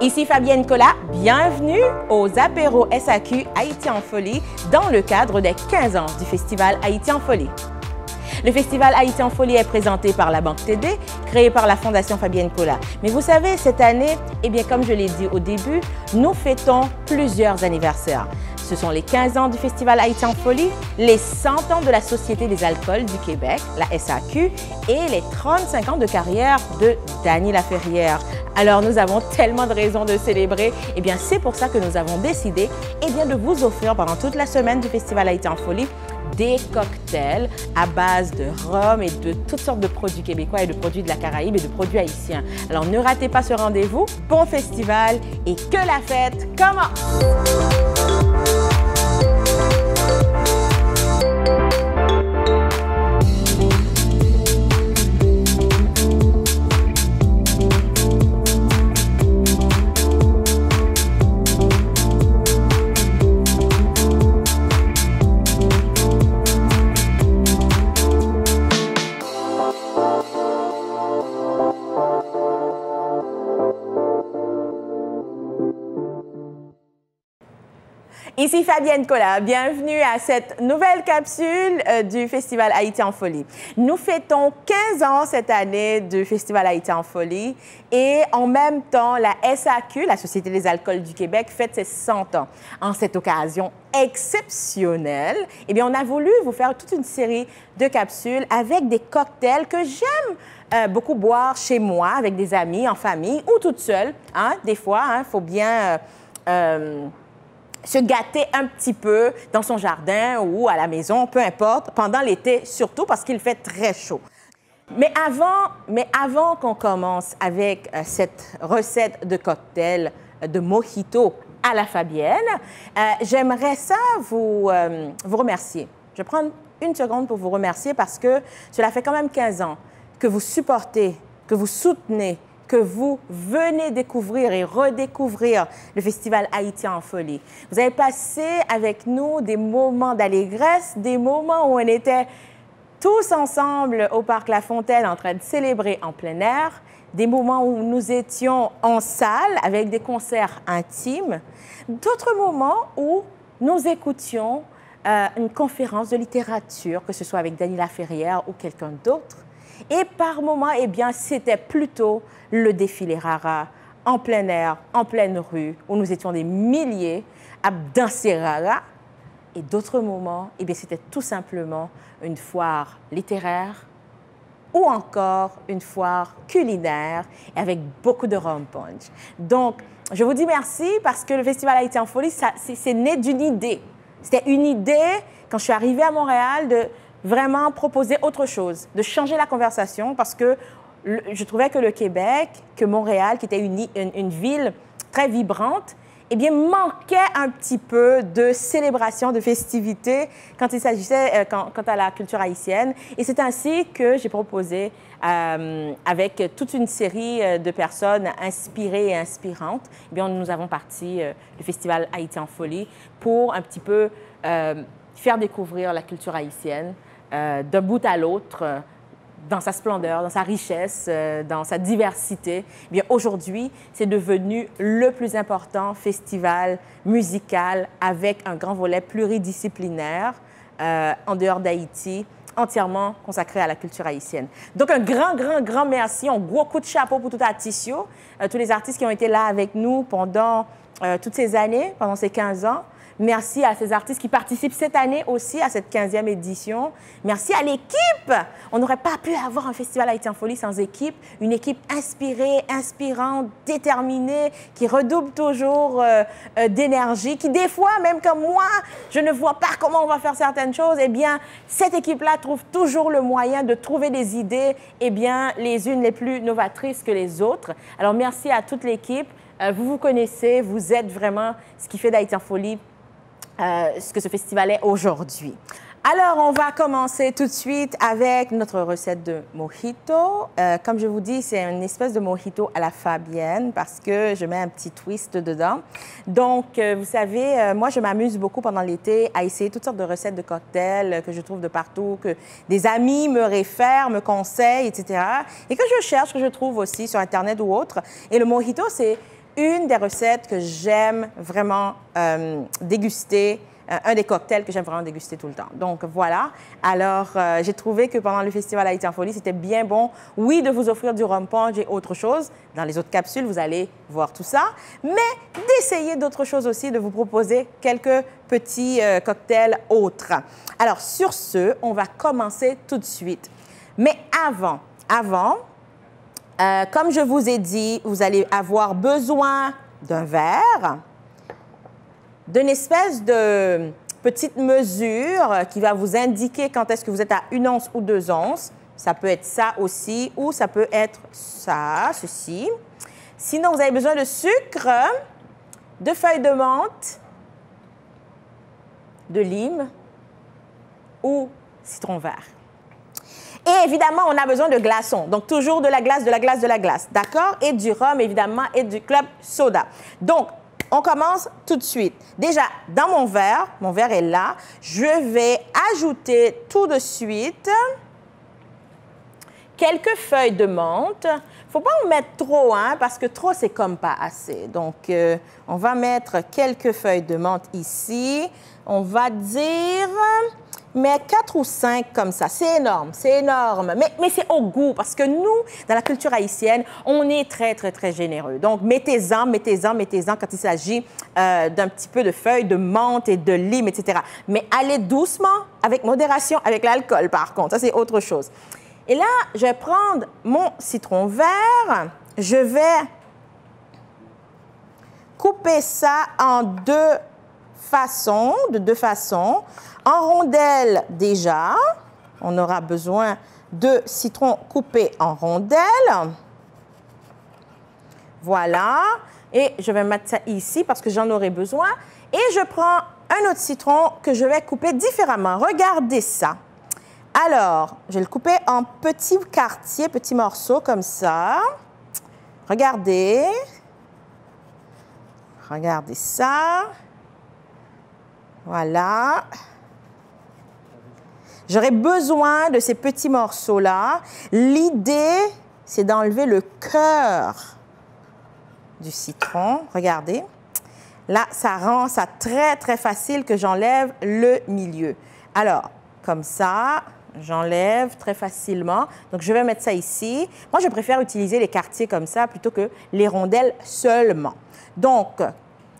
Ici Fabienne Collat, bienvenue aux apéros SAQ Haïti en folie dans le cadre des 15 ans du Festival Haïti en folie. Le Festival Haïti en folie est présenté par la Banque TD, créé par la Fondation Fabienne Collat. Mais vous savez, cette année, eh bien, comme je l'ai dit au début, nous fêtons plusieurs anniversaires. Ce sont les 15 ans du Festival Haïti en folie, les 100 ans de la Société des alcools du Québec, la SAQ, et les 35 ans de carrière de Dany Laferrière. Alors nous avons tellement de raisons de célébrer. Et eh bien c'est pour ça que nous avons décidé eh bien, de vous offrir pendant toute la semaine du Festival Haïti en folie des cocktails à base de rhum et de toutes sortes de produits québécois et de produits de la Caraïbe et de produits haïtiens. Alors ne ratez pas ce rendez-vous. Bon festival et que la fête commence! Ici Fabienne Collat, bienvenue à cette nouvelle capsule euh, du Festival Haïti en folie. Nous fêtons 15 ans cette année du Festival Haïti en folie et en même temps, la SAQ, la Société des alcools du Québec, fête ses 100 ans. En cette occasion exceptionnelle, eh bien, on a voulu vous faire toute une série de capsules avec des cocktails que j'aime euh, beaucoup boire chez moi, avec des amis, en famille ou toute seule. Hein. Des fois, il hein, faut bien... Euh, se gâter un petit peu dans son jardin ou à la maison, peu importe, pendant l'été surtout parce qu'il fait très chaud. Mais avant, mais avant qu'on commence avec euh, cette recette de cocktail de mojito à la Fabienne, euh, j'aimerais ça vous, euh, vous remercier. Je vais prendre une seconde pour vous remercier parce que cela fait quand même 15 ans que vous supportez, que vous soutenez que vous venez découvrir et redécouvrir le Festival Haïti en folie. Vous avez passé avec nous des moments d'allégresse, des moments où on était tous ensemble au Parc La Fontaine en train de célébrer en plein air, des moments où nous étions en salle avec des concerts intimes, d'autres moments où nous écoutions euh, une conférence de littérature, que ce soit avec Daniela Ferrière ou quelqu'un d'autre. Et par moments, eh bien, c'était plutôt le défilé rara en plein air, en pleine rue, où nous étions des milliers à danser rara. Et d'autres moments, eh bien, c'était tout simplement une foire littéraire ou encore une foire culinaire avec beaucoup de rum punch. Donc, je vous dis merci parce que le festival a été en folie, c'est né d'une idée. C'était une idée, quand je suis arrivée à Montréal, de vraiment proposer autre chose, de changer la conversation parce que je trouvais que le Québec, que Montréal, qui était une, ville très vibrante, eh bien, manquait un petit peu de célébration, de festivité quand il s'agissait, euh, quant, à la culture haïtienne. Et c'est ainsi que j'ai proposé, euh, avec toute une série euh, de personnes inspirées et inspirantes, eh bien, nous avons parti le Festival Haïti en folie pour un petit peu faire découvrir la culture haïtienne d'un bout à l'autre dans sa splendeur, dans sa richesse, euh, dans sa diversité. Eh bien aujourd'hui, c'est devenu le plus important festival musical avec un grand volet pluridisciplinaire euh, en dehors d'Haïti, entièrement consacré à la culture haïtienne. Donc un grand, grand, grand merci, un gros coup de chapeau pour tout Artistio, euh, tous les artistes qui ont été là avec nous pendant toutes ces années, pendant ces 15 ans. Merci à ces artistes qui participent cette année aussi à cette 15e édition. Merci à l'équipe. On n'aurait pas pu avoir un festival Haïti en folie sans équipe. Une équipe inspirée, inspirante, déterminée, qui redouble toujours euh, euh, d'énergie, qui des fois, même comme moi, je ne vois pas comment on va faire certaines choses. Eh bien, cette équipe-là trouve toujours le moyen de trouver des idées, eh bien, les unes les plus novatrices que les autres. Alors, merci à toute l'équipe. Euh, vous vous connaissez, vous êtes vraiment ce qui fait d'Haïti en folie euh, ce que ce festival est aujourd'hui. Alors, on va commencer tout de suite avec notre recette de mojito. Euh, comme je vous dis, c'est une espèce de mojito à la fabienne parce que je mets un petit twist dedans. Donc, euh, vous savez, moi, je m'amuse beaucoup pendant l'été à essayer toutes sortes de recettes de cocktails que je trouve de partout, que des amis me réfèrent, me conseillent, etc. Et que je cherche, que je trouve aussi sur Internet ou autre. Et le mojito, c'est une des recettes que j'aime vraiment déguster euh, un des cocktails que j'aime vraiment déguster tout le temps. Donc voilà. Alors, euh, j'ai trouvé que pendant le festival Haïti en folie, c'était bien bon, oui, de vous offrir du rum punch et autre chose. Dans les autres capsules, vous allez voir tout ça. Mais d'essayer d'autres choses aussi, de vous proposer quelques petits euh, cocktails autres. Alors, sur ce, on va commencer tout de suite. Mais avant, avant, comme je vous ai dit, vous allez avoir besoin d'un verre d'une espèce de petite mesure qui va vous indiquer quand est-ce que vous êtes à une once ou deux onces. Ça peut être ça aussi, ou ça peut être ça, ceci. Sinon, vous avez besoin de sucre, de feuilles de menthe, de lime ou citron vert. Et évidemment, on a besoin de glaçons. Donc, toujours de la glace, de la glace, de la glace. D'accord? Et du rhum, évidemment, et du club soda. Donc, on commence tout de suite. Déjà, dans mon verre, mon verre est là, je vais ajouter tout de suite quelques feuilles de menthe. faut pas en mettre trop, hein, parce que trop, c'est comme pas assez. Donc, euh, on va mettre quelques feuilles de menthe ici. On va dire mais quatre ou cinq comme ça, c'est énorme, c'est énorme. Mais, mais c'est au goût, parce que nous, dans la culture haïtienne, on est très, très, très généreux. Donc, mettez-en, mettez-en, mettez-en quand il s'agit euh, d'un petit peu de feuilles de menthe et de lime, etc. Mais allez doucement, avec modération, avec l'alcool, par contre. Ça, c'est autre chose. Et là, je vais prendre mon citron vert. Je vais couper ça en deux façons, de deux façons. En rondelles déjà, on aura besoin de citron coupé en rondelles. Voilà. Et je vais mettre ça ici parce que j'en aurai besoin. Et je prends un autre citron que je vais couper différemment. Regardez ça. Alors, je vais le couper en petits quartiers, petits morceaux comme ça. Regardez. Regardez ça. Voilà. J'aurais besoin de ces petits morceaux-là. L'idée, c'est d'enlever le cœur du citron. Regardez. Là, ça rend ça très, très facile que j'enlève le milieu. Alors, comme ça, j'enlève très facilement. Donc, je vais mettre ça ici. Moi, je préfère utiliser les quartiers comme ça plutôt que les rondelles seulement. Donc,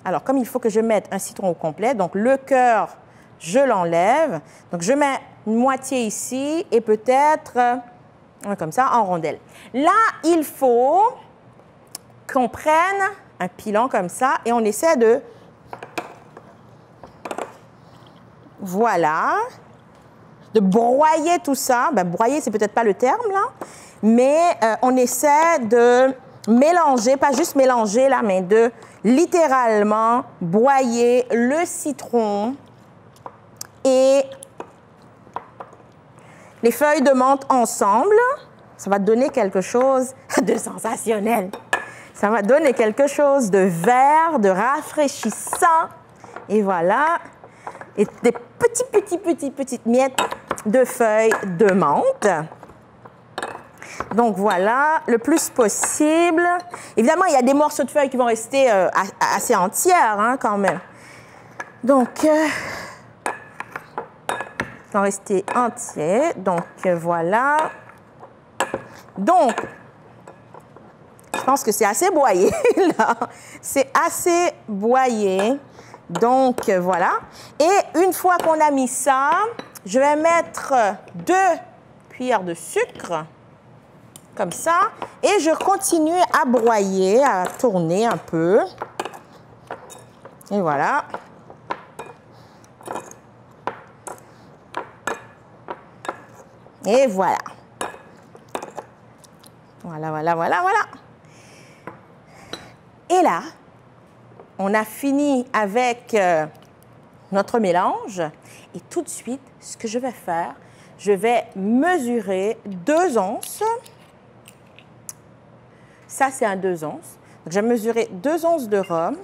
alors, comme il faut que je mette un citron au complet, donc le cœur, je l'enlève. Donc, je mets une moitié ici et peut-être euh, comme ça en rondelle. Là, il faut qu'on prenne un pilon comme ça et on essaie de... Voilà. De broyer tout ça. Ben, broyer, c'est peut-être pas le terme là, mais euh, on essaie de mélanger, pas juste mélanger là, mais de littéralement broyer le citron et les feuilles de menthe ensemble, ça va donner quelque chose de sensationnel. Ça va donner quelque chose de vert, de rafraîchissant. Et voilà. Et des petits, petits, petits, petites miettes de feuilles de menthe. Donc voilà, le plus possible. Évidemment, il y a des morceaux de feuilles qui vont rester euh, assez entières hein, quand même. Donc, euh, vont rester entiers. Donc euh, voilà. Donc, je pense que c'est assez boyé là. C'est assez boyé. Donc euh, voilà. Et une fois qu'on a mis ça, je vais mettre deux cuillères de sucre comme ça. Et je continue à broyer, à tourner un peu. Et voilà. Et voilà. Voilà, voilà, voilà, voilà. Et là, on a fini avec euh, notre mélange. Et tout de suite, ce que je vais faire, je vais mesurer deux onces. Ça, c'est un deux onces. Donc, je vais mesurer deux onces de rhum.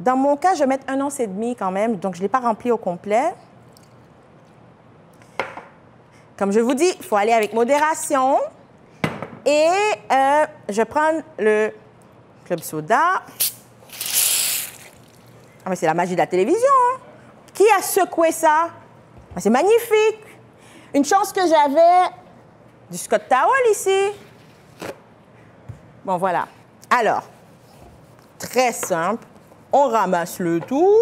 Dans mon cas, je vais mettre un once et demi quand même, donc je ne l'ai pas rempli au complet. Comme je vous dis, il faut aller avec modération. Et euh, je prends le club soda. Ah, c'est la magie de la télévision. Hein. Qui a secoué ça? Ah, c'est magnifique. Une chance que j'avais du Scott Towel ici. Bon, voilà. Alors, très simple. On ramasse le tout.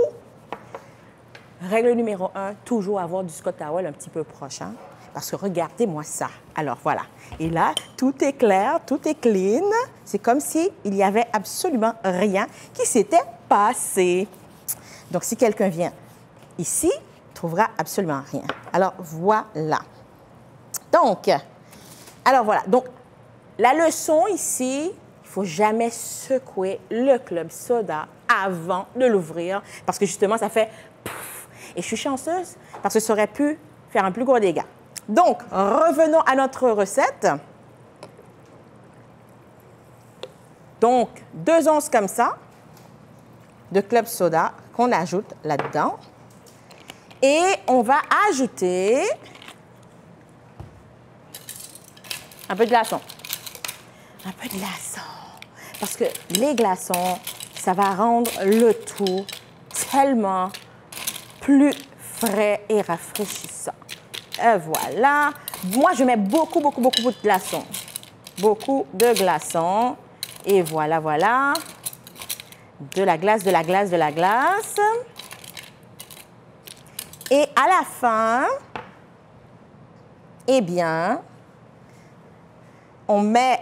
Règle numéro un, toujours avoir du Scott Towel un petit peu proche. Hein. Parce que regardez-moi ça. Alors voilà. Et là, tout est clair, tout est clean. C'est comme s'il n'y avait absolument rien qui s'était passé. Donc si quelqu'un vient ici, il trouvera absolument rien. Alors voilà. Donc, alors voilà. Donc, la leçon ici, il faut jamais secouer le club soda avant de l'ouvrir parce que justement, ça fait pouf. Et je suis chanceuse parce que ça aurait pu faire un plus gros dégât. Donc, revenons à notre recette. Donc, deux onces comme ça de club soda qu'on ajoute là-dedans. Et on va ajouter un peu de glaçon. Un peu de glaçon. Parce que les glaçons, ça va rendre le tout tellement plus frais et rafraîchissant. Et voilà. Moi, je mets beaucoup, beaucoup, beaucoup de glaçons. Beaucoup de glaçons. Et voilà, voilà. De la glace, de la glace, de la glace. Et à la fin, eh bien, on met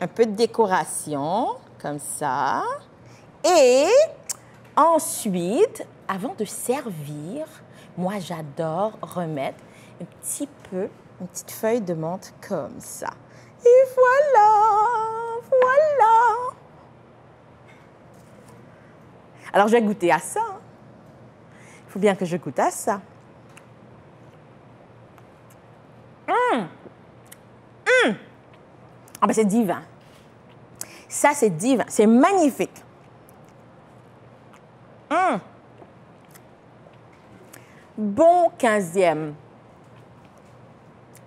un peu de décoration, comme ça. Et ensuite, avant de servir, moi, j'adore remettre un petit peu, une petite feuille de menthe comme ça. Et voilà, voilà. Alors, je vais goûter à ça. Il faut bien que je goûte à ça. Hum! Hum! Ah ben c'est divin. Ça, c'est divin. C'est magnifique. Hum! Bon 15e.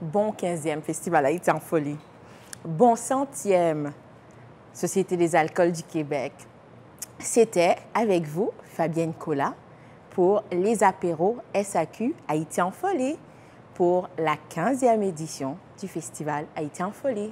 Bon 15e Festival Haïti en folie. Bon centième Société des alcools du Québec. C'était avec vous, Fabienne Cola, pour les apéros SAQ Haïti en folie pour la 15e édition du Festival Haïti en folie.